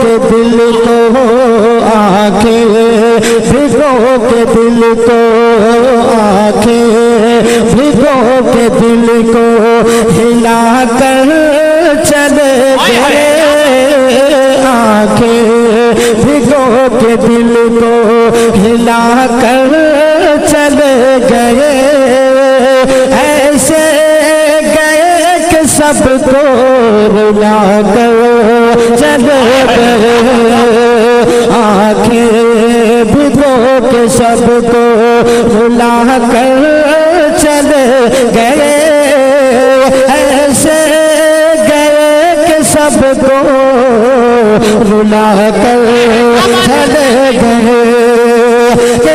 کے دل کو آنکھیں بھگو کے دل کو آنکھیں بھگو کے دل کو ہلا کر چلے گئے آنکھیں بھگو کے دل کو ہلا کر چلے گئے۔ ایسے گئے کہ سب کو رلا کر چلے گئے آنکھیں بھگو کے سب کو رلا کر چلے گئے ایسے گئے کہ سب کو رلا کر چلے گئے، کہ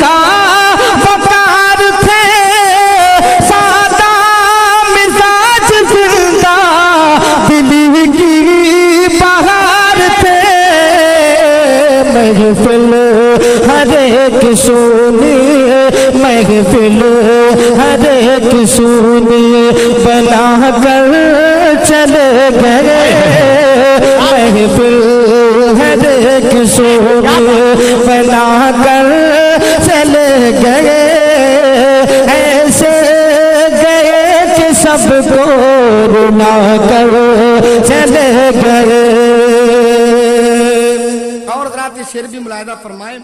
کا محفل ہر ایک سونی محفل ہر ایک سونی بنا کر چلے گئے، محفل ہر ایک سونی بنا کر چلے گئے، ایسے گئے کہ سب کو رلا کر چلے گئے۔ کے سر بھی ملاحدہ فرمائے۔